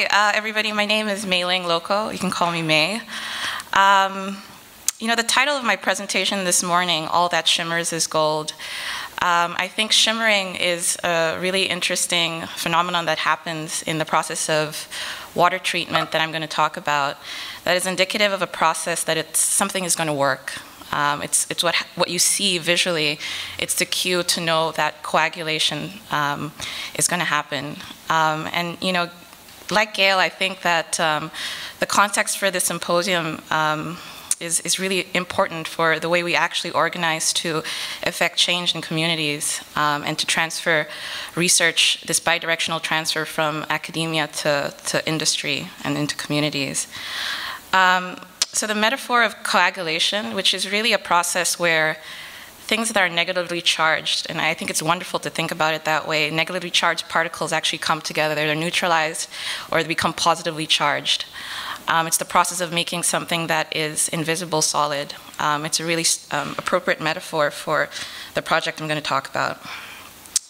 Hi, uh, everybody. My name is Mae-Ling Lokko. You can call me Mae. Um, you know, the title of my presentation this morning, All That Shimmers is Gold, um, I think shimmering is a really interesting phenomenon that happens in the process of water treatment that I'm going to talk about that is indicative of a process that it's, something is going to work. Um, it's it's what, what you see visually. It's the cue to know that coagulation um, is going to happen. Um, and, you know, like Gail, I think that um, the context for this symposium um, is, is really important for the way we actually organize to affect change in communities um, and to transfer research, this bidirectional transfer from academia to, to industry and into communities. Um, so the metaphor of coagulation, which is really a process where things that are negatively charged, and I think it's wonderful to think about it that way, negatively charged particles actually come together, they're neutralized or they become positively charged. Um, it's the process of making something that is invisible solid. Um, it's a really um, appropriate metaphor for the project I'm going to talk about.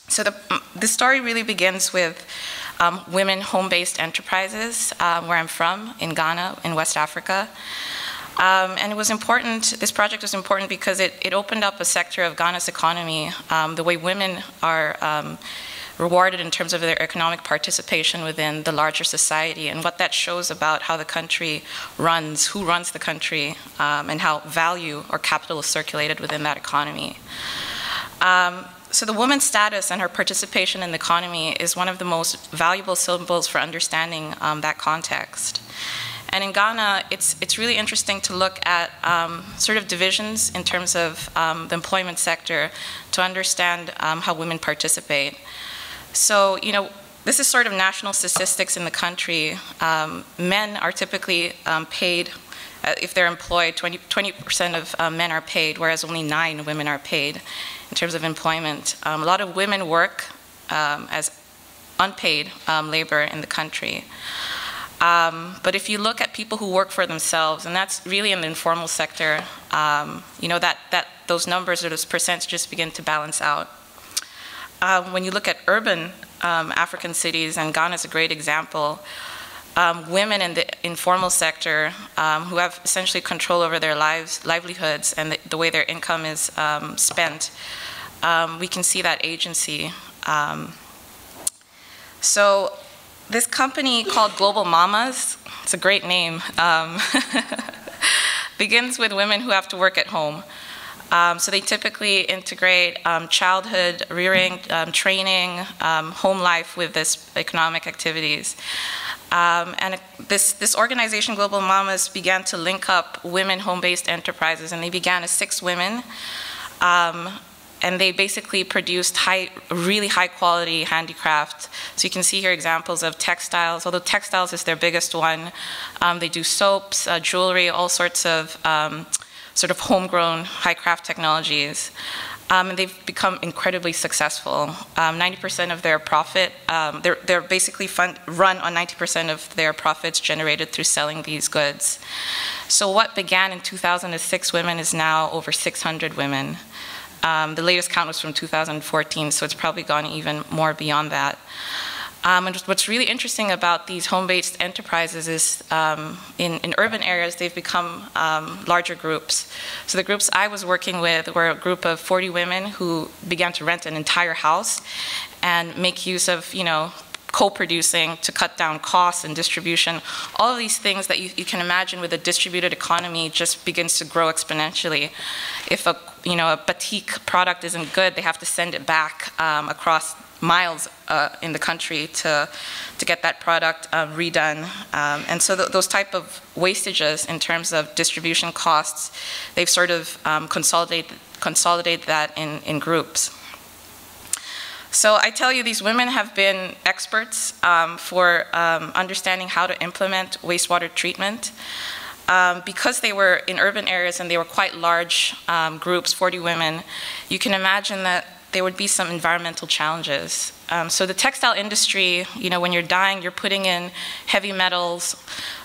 So the, the story really begins with um, women home-based enterprises, uh, where I'm from, in Ghana, in West Africa. Um, and it was important, this project was important because it, it opened up a sector of Ghana's economy, um, the way women are um, rewarded in terms of their economic participation within the larger society and what that shows about how the country runs, who runs the country, um, and how value or capital is circulated within that economy. Um, so the woman's status and her participation in the economy is one of the most valuable symbols for understanding um, that context. And in Ghana, it's, it's really interesting to look at um, sort of divisions in terms of um, the employment sector to understand um, how women participate. So, you know, this is sort of national statistics in the country. Um, men are typically um, paid uh, if they're employed, 20, percent of uh, men are paid, whereas only nine women are paid in terms of employment. Um, a lot of women work as unpaid labor in the country. Um, but if you look at people who work for themselves, and that's really in the informal sector, um, you know, that, that those numbers or those percentages begin to balance out. Um, when you look at urban African cities, and Ghana is a great example, um, women in the informal sector um, who have essentially control over their lives, livelihoods and the, the way their income is um, spent, um, we can see that agency. Um, so this company called Global Mamas, it's a great name, um, begins with women who have to work at home. so they typically integrate childhood rearing, training, home life with this economic activities. Um, and this, this organization, Global Mamas, began to link up women home-based enterprises, and they began as six women. Um, and they basically produced high, really high quality handicraft. So you can see here examples of textiles, although textiles is their biggest one. Um, they do soaps, uh, jewelry, all sorts of um, sort of homegrown high craft technologies. Um, and they've become incredibly successful. 90% um, of their profit, um, they're, they're basically fund, run on 90% of their profits generated through selling these goods. So what began in 2006 women is now over 600 women. Um, the latest count was from 2014, so it's probably gone even more beyond that. Um, and what's really interesting about these home-based enterprises is um, in, in, urban areas, they've become um, larger groups. So the groups I was working with were a group of 40 women who began to rent an entire house and make use of, you know, co-producing to cut down costs and distribution. All of these things that you, you, can imagine with a distributed economy just begins to grow exponentially. If a, you know, a batik product isn't good, they have to send it back um, across miles uh, in the country to, to get that product uh, redone. Um, and so th those type of wastages in terms of distribution costs, they've sort of um, consolidated, consolidated that in, in groups. So I tell you, these women have been experts um, for um, understanding how to implement wastewater treatment. Um, because they were in urban areas and they were quite large um, groups, 40 women, you can imagine that there would be some environmental challenges. Um, so the textile industry, you know, when you're dyeing, you're putting in heavy metals,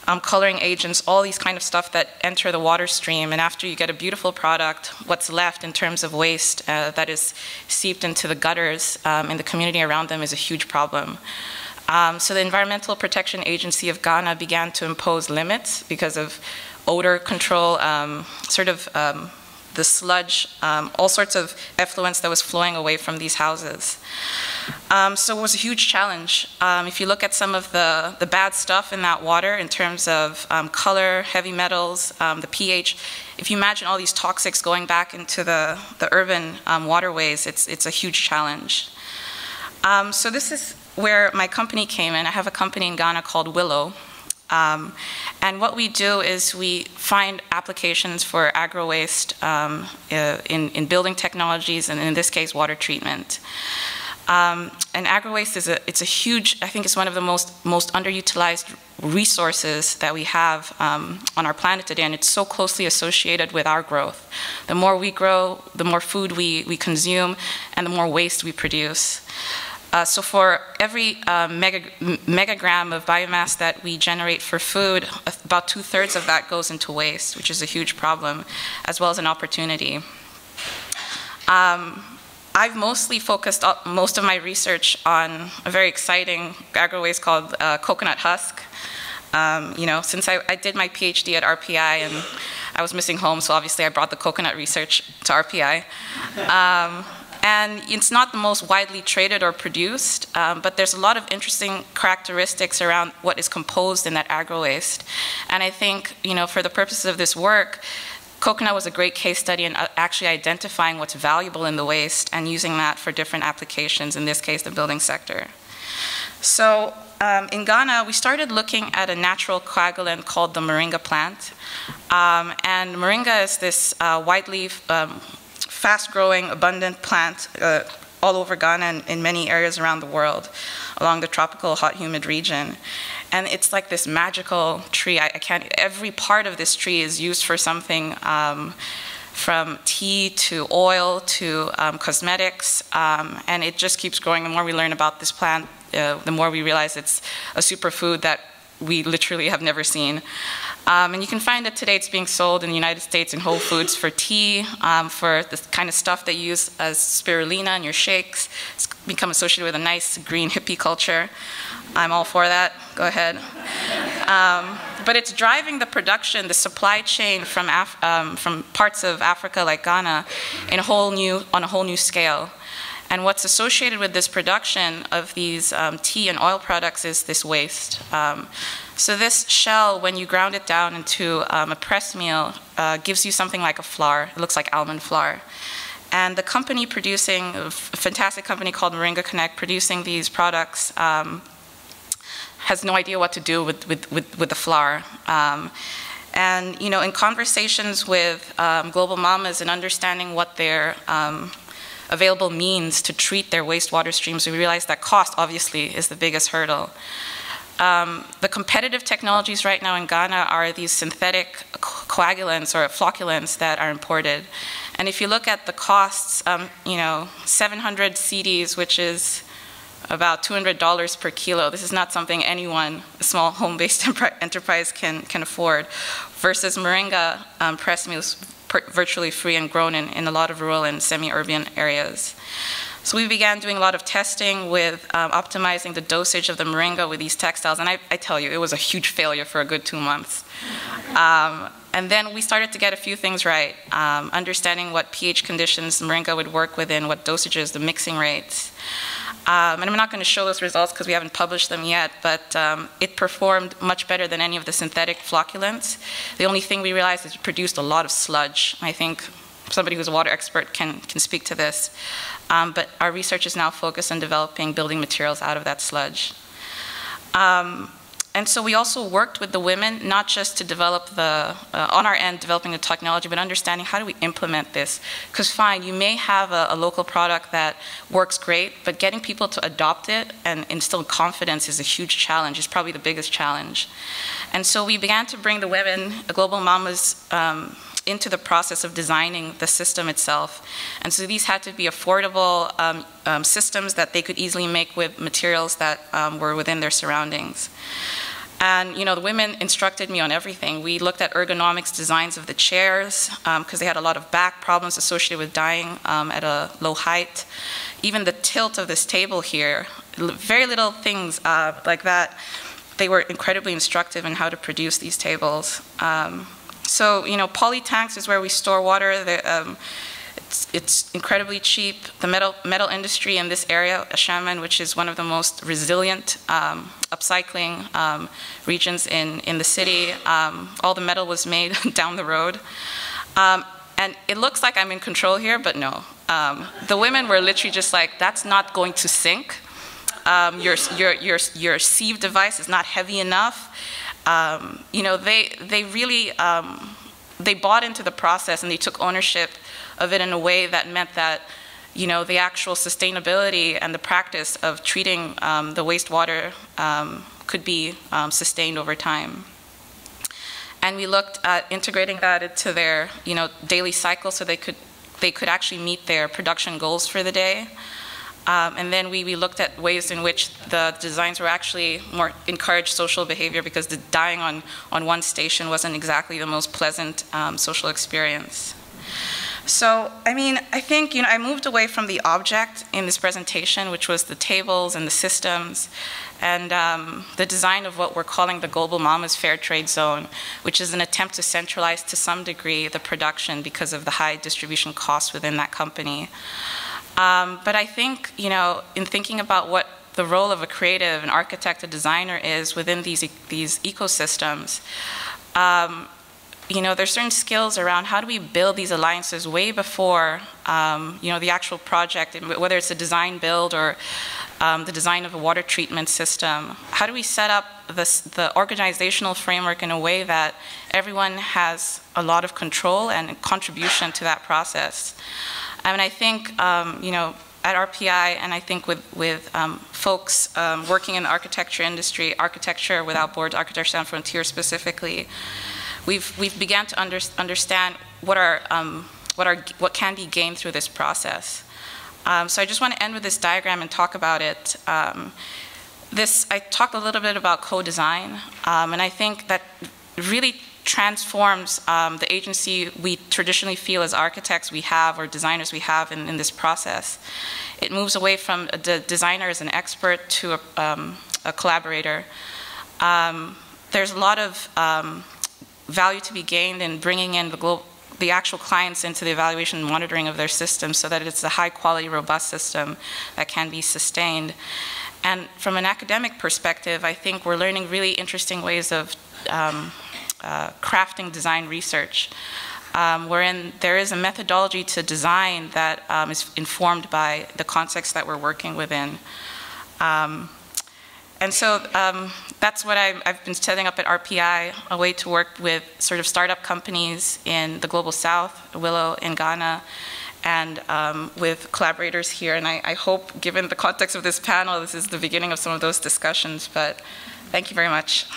um, coloring agents, all these kind of stuff that enter the water stream. And after you get a beautiful product, what's left in terms of waste uh, that is seeped into the gutters um, in the community around them is a huge problem. Um, so the Environmental Protection Agency of Ghana began to impose limits because of odor control, um, sort of um, the sludge, um, all sorts of effluents that was flowing away from these houses. Um, so it was a huge challenge. Um, if you look at some of the, the bad stuff in that water in terms of color, heavy metals, the pH, if you imagine all these toxics going back into the, the urban waterways, it's, it's a huge challenge. so this is where my company came in. I have a company in Ghana called Willow. Um, and what we do is we find applications for agro waste um, uh, in, in, building technologies and in this case water treatment. Um, and agro waste is a, it's a huge, I think it's one of the most, most underutilized resources that we have um, on our planet today and it's so closely associated with our growth. The more we grow, the more food we, we consume and the more waste we produce. Uh, so for every uh, mega, megagram of biomass that we generate for food, about two-thirds of that goes into waste, which is a huge problem, as well as an opportunity. Um, I've mostly focused most of my research on a very exciting agro waste called uh, coconut husk. Um, you know, since I, I, did my PhD at RPI and I was missing home, so obviously I brought the coconut research to RPI. Um, and it's not the most widely traded or produced, um, but there's a lot of interesting characteristics around what is composed in that agro waste. And I think, you know, for the purposes of this work, coconut was a great case study in uh, actually identifying what's valuable in the waste and using that for different applications, in this case, the building sector. So um, in Ghana, we started looking at a natural coagulant called the moringa plant. Um, and moringa is this uh, leaf. um, fast-growing, abundant plant uh, all over Ghana and in many areas around the world, along the tropical, hot, humid region. And it's like this magical tree. I, I can't, every part of this tree is used for something um, from tea to oil to um, cosmetics, um, and it just keeps growing. The more we learn about this plant, uh, the more we realize it's a superfood that we literally have never seen. Um, and you can find that today it's being sold in the United States in Whole Foods for tea, um, for the kind of stuff they use as spirulina in your shakes. It's become associated with a nice green hippie culture. I'm all for that. Go ahead. Um, but it's driving the production, the supply chain from, Af um, from parts of Africa like Ghana in a whole new, on a whole new scale. And what's associated with this production of these um, tea and oil products is this waste. Um, so this shell, when you ground it down into um, a press meal, uh, gives you something like a flour. It looks like almond flour. And the company producing, a fantastic company called Moringa Connect, producing these products, um, has no idea what to do with, with, with, with the flour. Um, and you know, in conversations with um, global mamas and understanding what their available means to treat their wastewater streams, we realize that cost obviously is the biggest hurdle. Um, the competitive technologies right now in Ghana are these synthetic coagulants or flocculants that are imported. And if you look at the costs, um, you know, 700 cedis, which is about $200 per kilo. This is not something anyone, a small home-based enterprise can, can afford, versus moringa um, press meals virtually free and grown in, in a lot of rural and semi-urban areas. So we began doing a lot of testing with um, optimizing the dosage of the moringa with these textiles, and I, I, tell you, it was a huge failure for a good two months. Um, and then we started to get a few things right, um, understanding what pH conditions moringa would work within, what dosages, the mixing rates. Um, and I'm not going to show those results because we haven't published them yet, but um, it performed much better than any of the synthetic flocculants. The only thing we realized is it produced a lot of sludge. I think somebody who's a water expert can, can speak to this. Um, but our research is now focused on developing building materials out of that sludge. Um, and so we also worked with the women, not just to develop the, uh, on our end, developing the technology, but understanding how do we implement this? Because fine, you may have a, a, local product that works great, but getting people to adopt it and instill confidence is a huge challenge, it's probably the biggest challenge. And so we began to bring the women, global mamas, um, into the process of designing the system itself. And so these had to be affordable um, um, systems that they could easily make with materials that um, were within their surroundings. And you know, the women instructed me on everything. We looked at ergonomics designs of the chairs because um, they had a lot of back problems associated with dying um, at a low height. Even the tilt of this table here very little things uh, like that. They were incredibly instructive in how to produce these tables. Um, so, you know, poly tanks is where we store water. The, um, it's, it's, incredibly cheap. The metal, metal industry in this area, Xiamen, which is one of the most resilient um, upcycling um, regions in, in the city, um, all the metal was made down the road. Um, and it looks like I'm in control here, but no. Um, the women were literally just like, that's not going to sink. Your, your, your, your sieve device is not heavy enough. Um, you know, they, they really, um, they bought into the process and they took ownership of it in a way that meant that, you know, the actual sustainability and the practice of treating um, the wastewater um, could be sustained over time. And we looked at integrating that into their, you know, daily cycle so they could, they could actually meet their production goals for the day. Um, and then we, we looked at ways in which the designs were actually more encouraged social behavior because the dying on, on one station wasn't exactly the most pleasant um, social experience. So, I mean, I think, you know, I moved away from the object in this presentation, which was the tables and the systems, and um, the design of what we're calling the Global Mamas Fair Trade Zone, which is an attempt to centralize to some degree the production because of the high distribution costs within that company. Um, but I think, you know, in thinking about what the role of a creative, an architect, a designer is within these, these ecosystems, um, you know, there's certain skills around how do we build these alliances way before, um, you know, the actual project, whether it's a design build or um, the design of a water treatment system. How do we set up this, the organizational framework in a way that everyone has a lot of control and contribution to that process? I mean, I think, um, you know, at RPI, and I think with, with um, folks um, working in the architecture industry, architecture without borders, architecture sans frontières specifically, we've, we've began to under, understand what, are, um, what, are, what can be gained through this process. Um, so I just want to end with this diagram and talk about it. Um, this, I talked a little bit about co-design, and I think that really transforms um, the agency we traditionally feel as architects we have or designers we have in, in this process. It moves away from the designer as an expert to a, um, a collaborator. Um, there's a lot of value to be gained in bringing in the the actual clients into the evaluation and monitoring of their system so that it's a high quality, robust system that can be sustained. And from an academic perspective, I think we're learning really interesting ways of um, uh, crafting design research. Um, wherein there is a methodology to design that um, is informed by the context that we're working within. Um, and so um, that's what I've, I've, been setting up at RPI, a way to work with sort of startup companies in the global south, Willow in Ghana, and um, with collaborators here. And I, I, hope, given the context of this panel, this is the beginning of some of those discussions. But thank you very much.